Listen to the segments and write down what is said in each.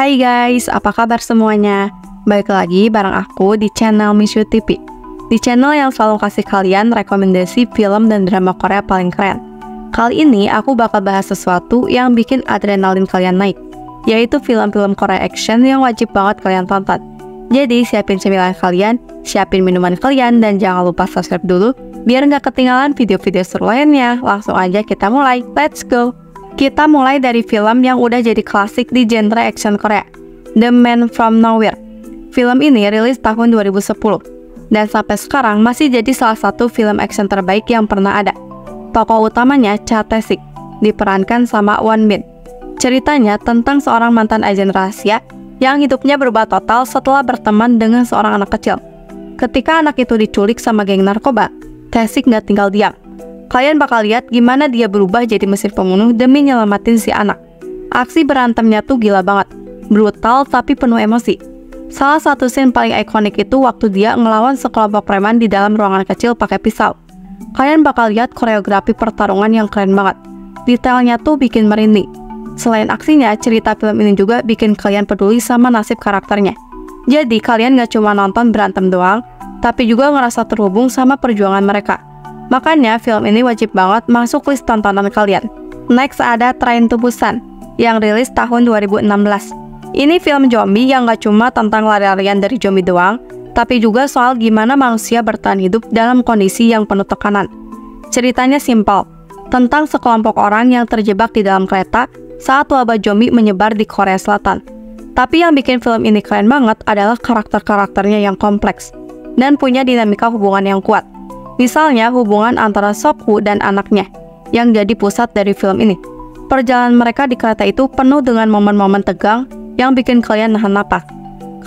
Hai guys, apa kabar semuanya? Baik lagi bareng aku di channel Mishu TV. Di channel yang selalu kasih kalian rekomendasi film dan drama Korea paling keren. Kali ini aku bakal bahas sesuatu yang bikin adrenalin kalian naik, yaitu film-film Korea action yang wajib banget kalian tonton. Jadi siapin cemilan kalian, siapin minuman kalian, dan jangan lupa subscribe dulu biar nggak ketinggalan video-video seru lainnya. Langsung aja kita mulai, let's go! Kita mulai dari film yang udah jadi klasik di genre action Korea, The Man From Nowhere. Film ini rilis tahun 2010, dan sampai sekarang masih jadi salah satu film action terbaik yang pernah ada. Tokoh utamanya Cha Tae-sik, diperankan sama Won Bin. Ceritanya tentang seorang mantan agen rahasia yang hidupnya berubah total setelah berteman dengan seorang anak kecil. Ketika anak itu diculik sama geng narkoba, Tesik nggak tinggal diam. Kalian bakal lihat gimana dia berubah jadi mesin pembunuh demi nyelamatin si anak. Aksi berantemnya tuh gila banget, brutal tapi penuh emosi. Salah satu scene paling ikonik itu waktu dia ngelawan sekelompok preman di dalam ruangan kecil pakai pisau. Kalian bakal lihat koreografi pertarungan yang keren banget. Detailnya tuh bikin merinding. Selain aksinya, cerita film ini juga bikin kalian peduli sama nasib karakternya. Jadi, kalian gak cuma nonton berantem doang, tapi juga ngerasa terhubung sama perjuangan mereka. Makanya, film ini wajib banget masuk list tontonan kalian. Next ada Train to Busan, yang rilis tahun 2016. Ini film zombie yang gak cuma tentang lari-larian dari zombie doang, tapi juga soal gimana manusia bertahan hidup dalam kondisi yang penuh tekanan. Ceritanya simpel, tentang sekelompok orang yang terjebak di dalam kereta saat wabah zombie menyebar di Korea Selatan. Tapi yang bikin film ini keren banget adalah karakter-karakternya yang kompleks dan punya dinamika hubungan yang kuat. Misalnya hubungan antara Sokhu dan anaknya yang jadi pusat dari film ini. Perjalanan mereka di kereta itu penuh dengan momen-momen tegang yang bikin kalian nahan napas.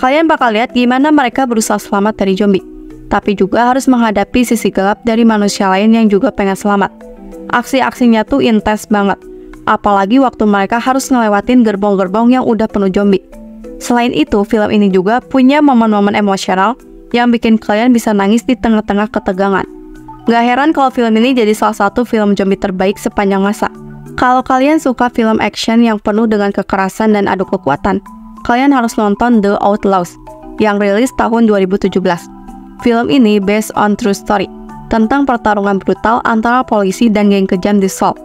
Kalian bakal lihat gimana mereka berusaha selamat dari zombie, tapi juga harus menghadapi sisi gelap dari manusia lain yang juga pengen selamat. Aksi-aksinya tuh intens banget, apalagi waktu mereka harus ngelewatin gerbong-gerbong yang udah penuh zombie. Selain itu, film ini juga punya momen-momen emosional yang bikin kalian bisa nangis di tengah-tengah ketegangan. Gak heran kalau film ini jadi salah satu film zombie terbaik sepanjang masa. Kalau kalian suka film action yang penuh dengan kekerasan dan adu kekuatan, kalian harus nonton The Outlaws yang rilis tahun 2017. Film ini based on true story tentang pertarungan brutal antara polisi dan geng kejam di Seoul.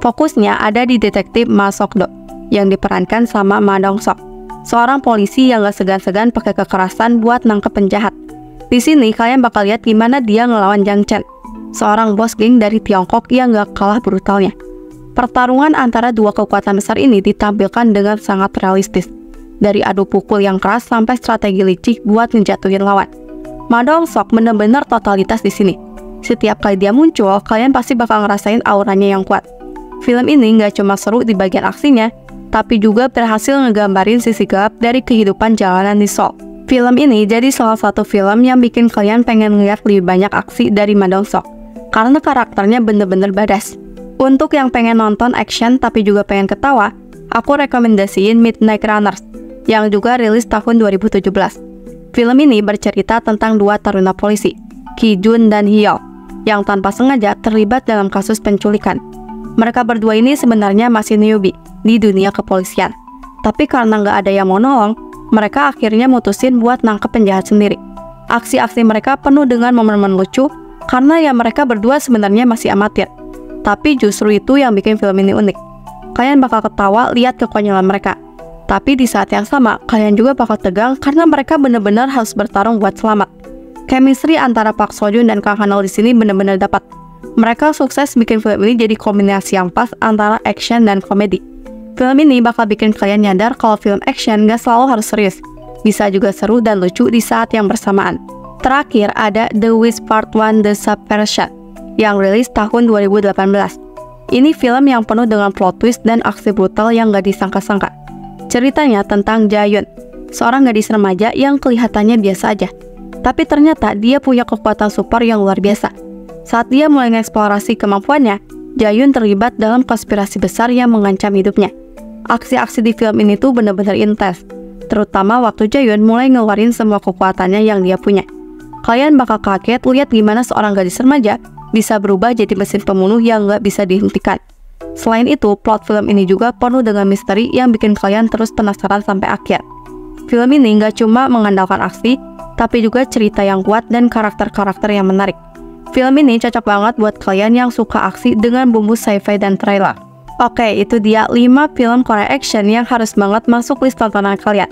Fokusnya ada di detektif Ma Sok-do yang diperankan sama Ma Dong-sok, seorang polisi yang gak segan-segan pakai kekerasan buat nangkep penjahat. Di sini kalian bakal lihat gimana dia ngelawan Jang Chen, seorang bos geng dari Tiongkok yang gak kalah brutalnya. Pertarungan antara dua kekuatan besar ini ditampilkan dengan sangat realistis, dari adu pukul yang keras sampai strategi licik buat ngejatuhin lawan. Ma Dong-sok bener-bener totalitas di sini. Setiap kali dia muncul, kalian pasti bakal ngerasain auranya yang kuat. Film ini nggak cuma seru di bagian aksinya, tapi juga berhasil ngegambarin sisi gelap dari kehidupan jalanan di Seoul. Film ini jadi salah satu film yang bikin kalian pengen ngeliat lebih banyak aksi dari Madong Sok, karena karakternya bener-bener badas. Untuk yang pengen nonton action tapi juga pengen ketawa, aku rekomendasiin Midnight Runners, yang juga rilis tahun 2017. Film ini bercerita tentang dua taruna polisi, Ki Jun dan Hyo, yang tanpa sengaja terlibat dalam kasus penculikan. Mereka berdua ini sebenarnya masih newbie di dunia kepolisian. Tapi karena nggak ada yang mau nolong, mereka akhirnya mutusin buat nangkep penjahat sendiri. Aksi-aksi mereka penuh dengan momen-momen lucu, karena ya mereka berdua sebenarnya masih amatir. Tapi justru itu yang bikin film ini unik. Kalian bakal ketawa lihat kekonyolan mereka. Tapi di saat yang sama, kalian juga bakal tegang karena mereka benar-benar harus bertarung buat selamat. Chemistry antara Park Seo Joon dan Kang Hanel di sini benar-benar dapat. Mereka sukses bikin film ini jadi kombinasi yang pas antara action dan komedi. Film ini bakal bikin kalian nyadar kalau film action gak selalu harus serius. Bisa juga seru dan lucu di saat yang bersamaan. Terakhir ada The Wish Part 1 The Subversion yang rilis tahun 2018. Ini film yang penuh dengan plot twist dan aksi brutal yang gak disangka-sangka. Ceritanya tentang Jayun, seorang gadis remaja yang kelihatannya biasa aja. Tapi ternyata dia punya kekuatan super yang luar biasa saat dia mulai mengeksplorasi kemampuannya, Jayun terlibat dalam konspirasi besar yang mengancam hidupnya. Aksi-aksi di film ini tuh benar-benar intens, terutama waktu Jayun mulai ngeluarin semua kekuatannya yang dia punya. Kalian bakal kaget lihat gimana seorang gadis remaja bisa berubah jadi mesin pembunuh yang nggak bisa dihentikan. Selain itu, plot film ini juga penuh dengan misteri yang bikin kalian terus penasaran sampai akhir. Film ini nggak cuma mengandalkan aksi, tapi juga cerita yang kuat dan karakter-karakter yang menarik. Film ini cocok banget buat kalian yang suka aksi dengan bumbu sci-fi dan trailer. Oke, itu dia 5 film Korea action yang harus banget masuk list tontonan kalian.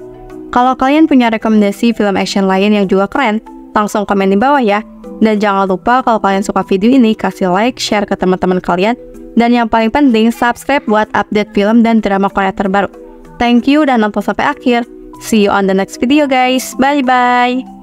Kalau kalian punya rekomendasi film action lain yang juga keren, langsung komen di bawah ya. Dan jangan lupa kalau kalian suka video ini, kasih like, share ke teman-teman kalian. Dan yang paling penting, subscribe buat update film dan drama Korea terbaru. Thank you dan nonton sampai akhir. See you on the next video guys. Bye-bye.